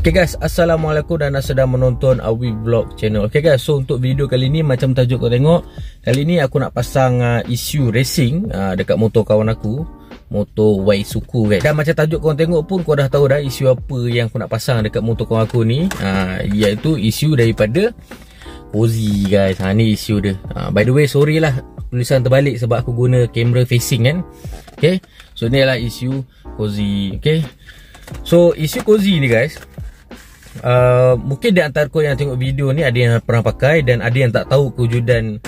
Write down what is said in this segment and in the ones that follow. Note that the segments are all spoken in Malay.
Okay guys, Assalamualaikum dan anda sedang menonton Awi Vlog channel. Okay guys, so untuk video kali ni macam tajuk kau tengok Kali ni aku nak pasang uh, isu racing uh, dekat motor kawan aku. Motor Waisuku guys. Dan macam tajuk kau tengok pun kau dah tahu dah isu apa yang aku nak pasang dekat motor kawan aku ni. Uh, Iaitu isu daripada Cozy guys, ha, ni isu dia. Uh, By the way, sorry lah tulisan terbalik sebab aku guna kamera facing kan? Okay, so ni adalah isu Cozy Okay? So isu Cozy ni guys uh, Mungkin di antara kau yang tengok video ni Ada yang pernah pakai Dan ada yang tak tahu kewujudan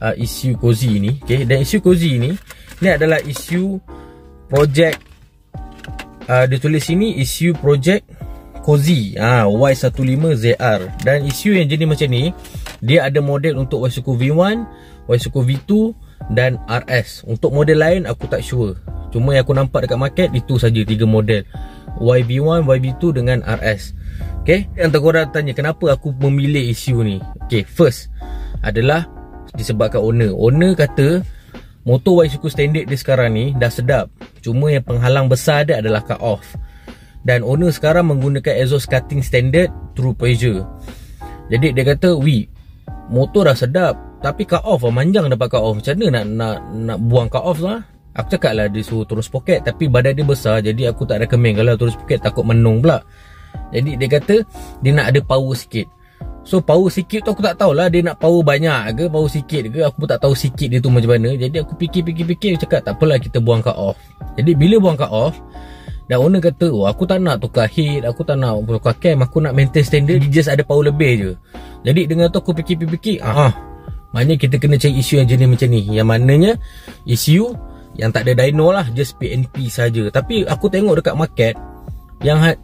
uh, Isu Cozy ni. Okay? Dan isu Cozy ni Ni adalah isu Project uh, Dia tulis sini Isu Project Cozy. Uh, Y15ZR Dan isu yang jenis macam ni Dia ada model untuk Yasuko V1 Yasuko V2 Dan RS Untuk model lain aku tak sure. Cuma yang aku nampak dekat market Itu saja tiga model. YB1, YB2 dengan RS Okay Yang korang tanya Kenapa aku memilih isu ni? Okay First Adalah Disebabkan owner. Owner kata Motor Y-Suku standard dia sekarang ni Dah sedap. Cuma yang penghalang besar dia adalah cut off. Dan owner sekarang menggunakan exhaust cutting standard True pressure. Jadi dia kata Wi Motor dah sedap Tapi cut off lah. Manjang dapat cut off. Macam mana nak, nak, nak buang cut off lah? Aku cakap lah dia suruh terus poket Tapi badan dia besar. Jadi aku tak recommend. Kalau terus poket takut menung pula Jadi dia kata Dia nak ada power sikit. So power sikit tu aku tak tahulah Dia nak power banyak ke Power sikit ke. Aku pun tak tahu sikit dia tu macam mana. Jadi aku fikir-fikir-fikir Cakap tak apalah kita buang cut off. Jadi bila buang cut off Dan owner kata Oh aku tak nak tukar head Aku tak nak tukar cam Aku nak maintain standard Dia just ada power lebih je. Jadi dengan tu aku fikir-fikir Ah, Maknanya kita kena cari isu yang jenis macam ni. Yang mananya Isu yang tak ada dyno lah Just PNP saja. Tapi aku tengok dekat market Yang ha-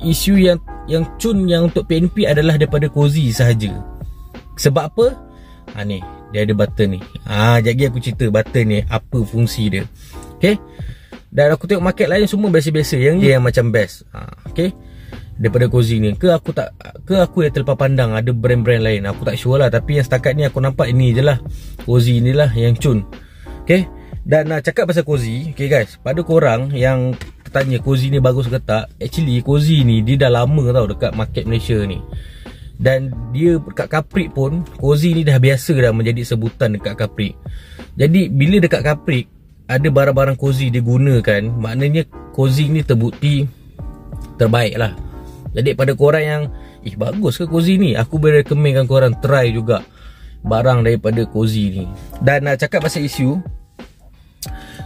Isu yang Yang cun yang untuk PNP adalah Daripada Cozy sahaja. Sebab apa? Ha ni Dia ada button ni. Ha, Jadi aku cerita button ni Apa fungsi dia. Okay? Dan aku tengok market lain semua biasa-biasa. Yang ni yang macam best. Ha, Okay? Daripada Cozy ni. Ke aku tak Ke aku yang terlepas pandang Ada brand-brand lain? Aku tak sure lah. Tapi yang setakat ni aku nampak ini je lah. Cozy ni lah yang cun Okay? Dan nak cakap pasal Cozy Okay guys. Pada korang yang Tanya Cozy ni bagus ke tak? Actually Cozy ni Dia dah lama tau Dekat market Malaysia ni. Dan dia Dekat Caprik pun Cozy ni dah biasa dah Menjadi sebutan dekat Caprik Jadi bila dekat Caprik Ada barang-barang Cozy dia gunakan Maknanya Cozy ni terbukti Terbaik lah. Jadi pada korang yang Ih bagus ke Cozy ni? Aku boleh recommendkan korang Try juga Barang daripada Cozy ni. Dan nak uh, cakap pasal isu.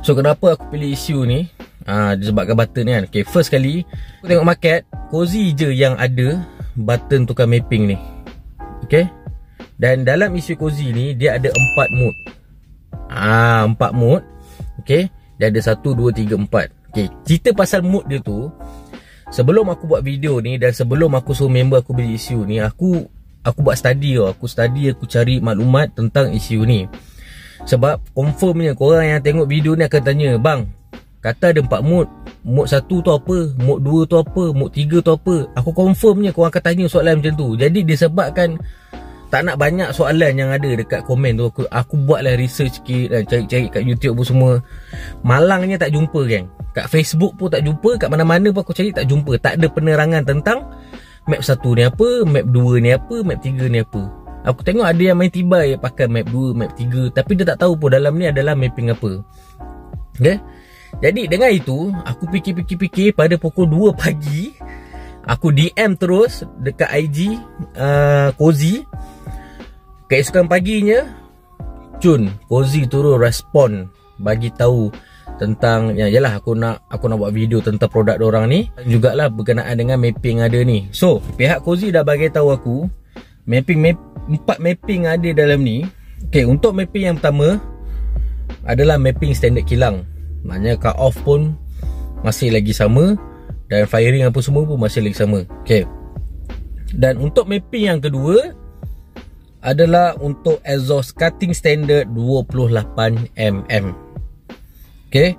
So kenapa aku pilih isu ni Ah, Disebabkan button ni kan. Okay first kali Aku tengok market Cozy je yang ada Button tukar mapping ni. Okay? Dan dalam isu Cozy ni Dia ada empat mode. Ah, Empat mode. Okay? Dia ada satu, dua, tiga, empat. Okay Cerita pasal mode dia tu Sebelum aku buat video ni Dan sebelum aku suruh member aku beli isu ni Aku Aku buat study tau. Aku study Aku cari maklumat Tentang isu ni. Sebab confirmnya korang yang tengok video ni akan tanya Bang Kata ada 4 mood Mood 1 tu apa? Mood 2 tu apa? Mood 3 tu apa? Aku confirmnya korang akan tanya soalan macam tu. Jadi disebabkan Tak nak banyak soalan yang ada dekat komen tu Aku, aku buatlah research sikit Dan cari-cari kat YouTube pun semua. Malangnya tak jumpa kan Kat Facebook pun tak jumpa Kat mana-mana pun aku cari tak jumpa. Tak ada penerangan tentang Map 1 ni apa Map 2 ni apa Map 3 ni apa. Aku tengok ada yang main tiba yang pakai map 2, map 3 Tapi dia tak tahu pun dalam ni adalah mapping apa. Okay Jadi dengan itu Aku fikir-fikir-fikir pada pukul 2 pagi Aku DM terus dekat IG uh, Cozy. Keesokan paginya Cun Cozy turun respon Bagi tahu tentang ya yalah aku nak aku nak buat video tentang produk orang ni. Jugalah berkenaan dengan mapping ada ni. So pihak Cozy dah bagi tahu aku mapping map empat mapping ada dalam ni. Okey untuk mapping yang pertama adalah mapping standard kilang maknanya cut off pun masih lagi sama dan firing apa semua pun masih lagi sama. Okey dan untuk mapping yang kedua adalah untuk exhaust cutting standard 28mm okey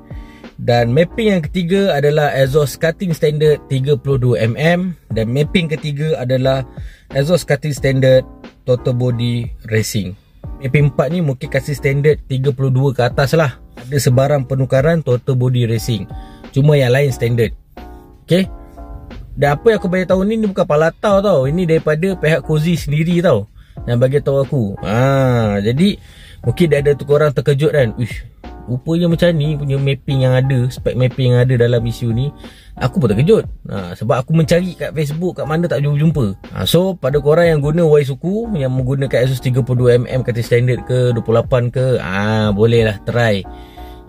dan mapping yang ketiga adalah exhaust cutting standard 32mm Dan mapping ketiga adalah exhaust cutting standard total body racing. Mapping 4 ni mungkin kasih standard 32 ke atas lah Ada sebarang penukaran total body racing Cuma yang lain standard Okay Dan apa yang aku bagi tahu ni ni bukan palatau tau. Ini daripada pihak Kozi sendiri tau. Yang bagi tahu aku. Ha, jadi mungkin dia ada tu orang terkejut kan. Uish, rupanya macam ni punya mapping yang ada, spek mapping yang ada dalam isu ni. Aku pun terkejut. Ha, sebab aku mencari kat Facebook kat mana tak jumpa-jumpa. Ha, so pada korang yang guna Y suku yang menggunakan Asus 32mm kata standard ke 28 ke, ah ha, boleh lah try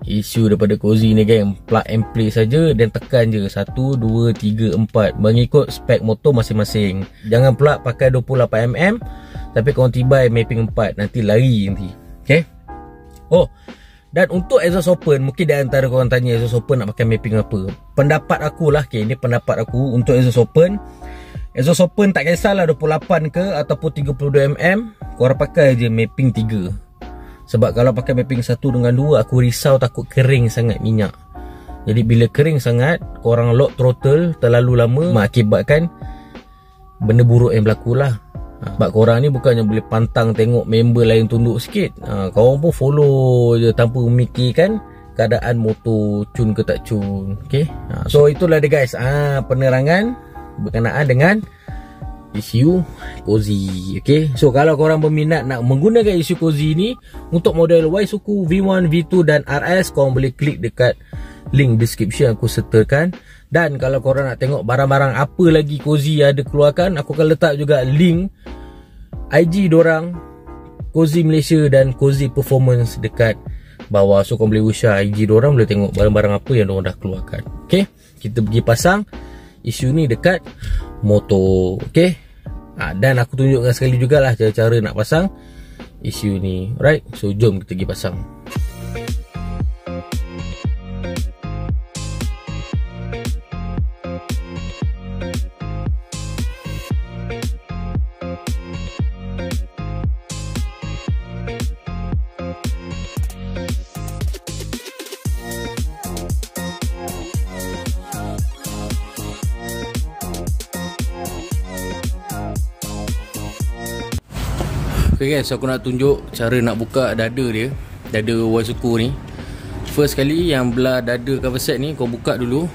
isu daripada Cozy ni kan plug and play saja dan tekan je. 1 2 3 4 mengikut spek motor masing-masing. Jangan pula pakai 28mm tapi kalau tiba mapping 4 nanti lari nanti. Okey? Oh dan untuk exhaust open mungkin di antara korang tanya exhaust open nak pakai mapping apa? Pendapat aku lah okay, ini pendapat aku untuk exhaust open. Exhaust open tak kisahlah 28 ke ataupun 32mm korang pakai je mapping 3 sebab kalau pakai mapping satu dengan dua Aku risau takut kering sangat minyak. Jadi bila kering sangat Korang lock throttle terlalu lama Mengakibatkan Benda buruk yang berlaku lah. Ha, Sebab korang ni bukannya boleh pantang Tengok member lain tunduk sikit. Ha, Korang pun follow je Tanpa memikirkan Keadaan motor cun ke tak cun okay? ha, So itulah dia guys. Penerangan Berkenaan dengan isu Cozy okay? So kalau korang berminat nak menggunakan isu Cozy ni Untuk model Y suku V1, V2 dan RS Korang boleh klik dekat link description aku sertakan. Dan kalau korang nak tengok barang-barang apa lagi Cozy ada keluarkan Aku akan letak juga link IG dorang Cozy Malaysia dan Cozy Performance dekat bawah. So korang boleh usah IG dorang boleh tengok barang-barang apa yang dorang dah keluarkan. Okay? Kita pergi pasang isu ni dekat motor Okay ha, Dan aku tunjukkan sekali jugalah cara-cara nak pasang isu ni. Alright, so jom kita pergi pasang Okay guys, aku nak tunjuk cara nak buka dada dia Dada Wazuku ni. First kali yang belah dada cover set ni Kau buka dulu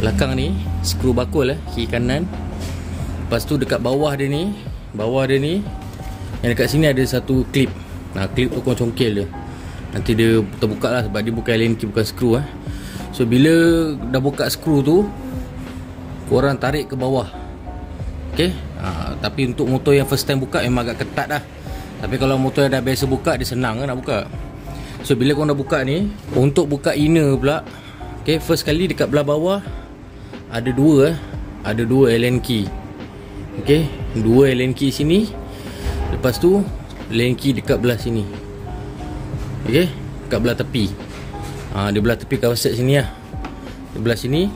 Belakang ni Skru bakul eh Kiri kanan. Lepas tu dekat bawah dia ni Bawah dia ni Yang dekat sini ada satu clip. Nah clip tu kau congkel dia. Nanti dia terbuka lah Sebab dia bukan lane key bukan skru eh. So bila dah buka skru tu Korang tarik ke bawah Okay ha, Tapi untuk motor yang first time buka Memang agak ketat dah. Tapi kalau motor yang dah biasa buka Dia senang kan nak buka. So bila korang dah buka ni Untuk buka inner pula Okay first kali dekat belah bawah Ada dua eh. Ada dua Allen key. Okay Dua Allen key sini. Lepas tu Allen key dekat belah sini. Okay Dekat belah tepi. Ha, Dia belah tepi set sini lah. Di belah sini.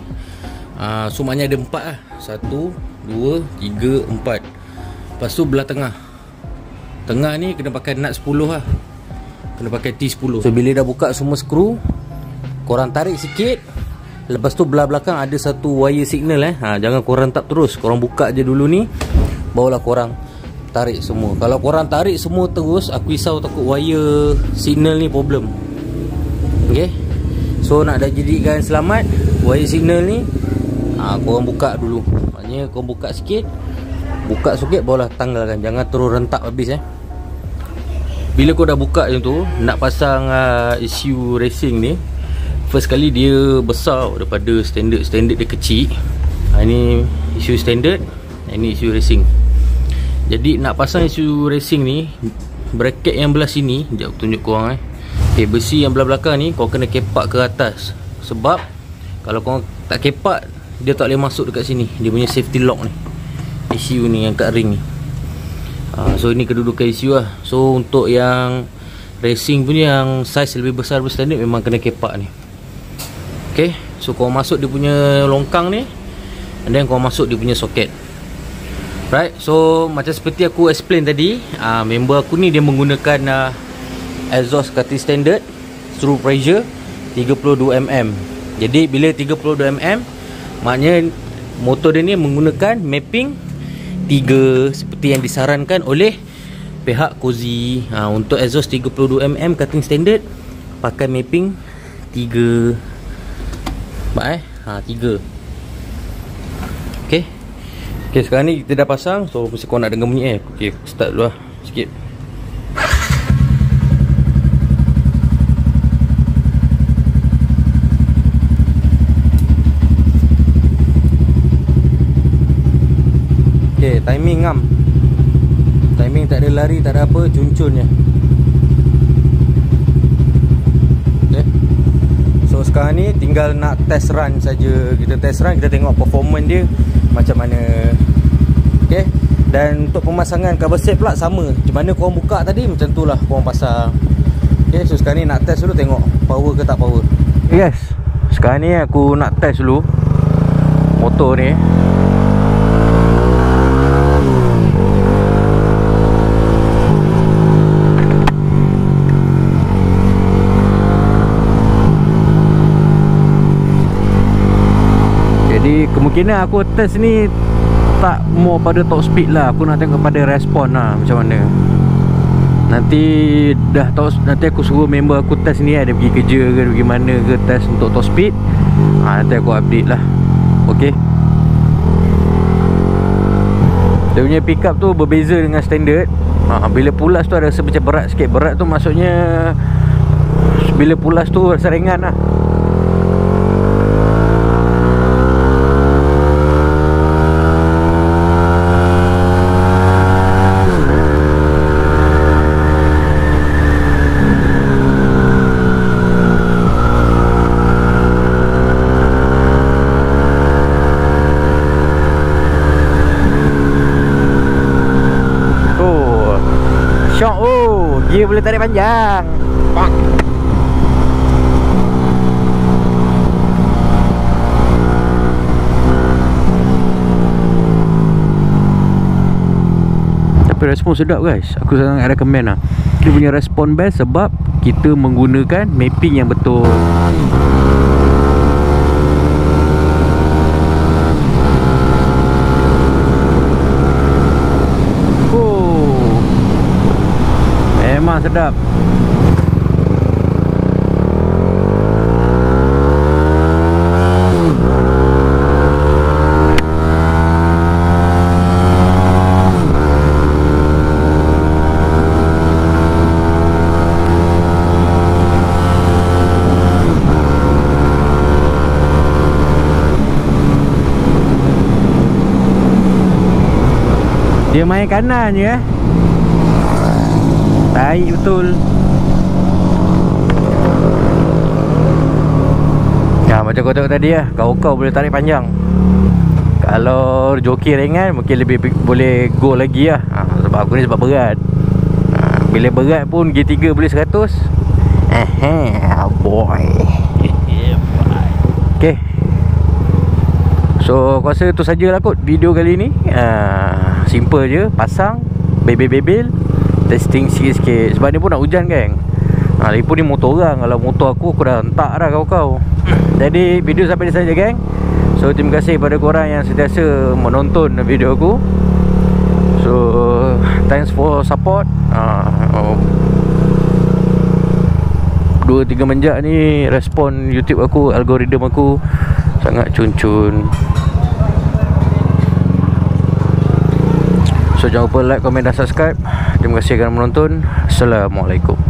Ha, So maknanya ada empat lah. Satu 2, 3, 4 Lepas tu belah tengah. Tengah ni kena pakai nut 10 lah. Kena pakai T10 So bila dah buka semua skru Korang tarik sikit. Lepas tu belah belakang ada satu wire signal eh. Ha, Jangan korang tak terus. Korang buka je dulu ni Barulah korang tarik semua. Kalau korang tarik semua terus Aku risau takut wire signal ni problem. Okay So nak dah jadikan selamat Wire signal ni ha, Korang buka dulu Maknanya kau buka sikit Buka sikit barulah tanggalkan Jangan terus rentak habis eh. Bila kau dah buka macam tu Nak pasang uh, isu racing ni First kali dia besar daripada standard Standard dia kecil. Ha, Ini isu standard Ini isu racing. Jadi nak pasang isu racing ni Bracket yang belah sini Sekejap aku tunjuk korang eh. Okay, Besi yang belah belakang ni Kau kena kepak ke atas. Sebab Kalau kau tak kepak dia tak boleh masuk dekat sini. Dia punya safety lock ni. ECU ni yang kat ring ni. Ha, so ini kedudukan ECU lah. So untuk yang racing punya yang size lebih besar berstandard memang kena kepak ni. Ok so kau masuk dia punya longkang ni and then kau masuk dia punya soket. Right? So macam seperti aku explain tadi uh, member aku ni dia menggunakan uh, exhaust cutting standard through pressure 32mm jadi bila 32mm Maknanya motor dia ni menggunakan mapping 3 seperti yang disarankan oleh pihak Cozy. Ha, Untuk exhaust 32mm cutting standard Pakai mapping 3 Baik eh? Ha, 3 Okay sekarang ni kita dah pasang So mesti kau nak dengar bunyi eh? Okay start dulu lah Sikit Okay timing ngam Timing tak ada lari tak ada apa Cuncun je. Okay So sekarang ni tinggal nak test run saja. Kita test run kita tengok performance dia macam mana. Okay. Dan untuk pemasangan cover set pula sama. Macam mana korang buka tadi Macam tu lah korang pasang. Okay so sekarang ni nak test dulu Tengok power ke tak power. Guys Sekarang ni aku nak test dulu Motor ni kemungkinan aku test ni tak more pada top speed lah. Aku nak tengok pada respon lah macam mana. Nanti dah tahu nanti aku suruh member aku test ni ada pergi kerja ke pergi mana ke test untuk top speed. Ha, nanti aku update lah. Ok dia punya pick up tu berbeza dengan standard. Ha, bila pulas tu ada rasa macam berat sikit. Berat tu maksudnya bila pulas tu rasa ringan lah Dia boleh tarik panjang. Pak Tapi respon sedap guys. Aku sangat recommend lah. Dia punya respon best sebab Kita menggunakan mapping yang betul sedap. Dia main kanan je eh Tarik betul. Ya macam kau tengok tadi lah Kau-kau boleh tarik panjang. Kalau joki ringan Mungkin lebih boleh go lagi lah. Ha, Sebab aku ni sebab berat. Ha, Bila berat pun G3 boleh 100 Eh boy. Okay So aku rasa tu sajalah kot video kali ni. Uh, Simple je Pasang Bebel-bebel testing sikit-sikit. Sebab ni pun nak hujan kan ha, lagi pun ni motor orang. Kalau motor aku aku dah hentak dah kau-kau. Jadi video sampai di sana je geng. So terima kasih kepada korang yang sentiasa menonton video aku. So thanks for support. Ha, oh. 2-3 menjak ni respon youtube aku algoritma aku sangat cun-cun. So jangan lupa like, komen dan subscribe Terima kasih kerana menonton. Assalamualaikum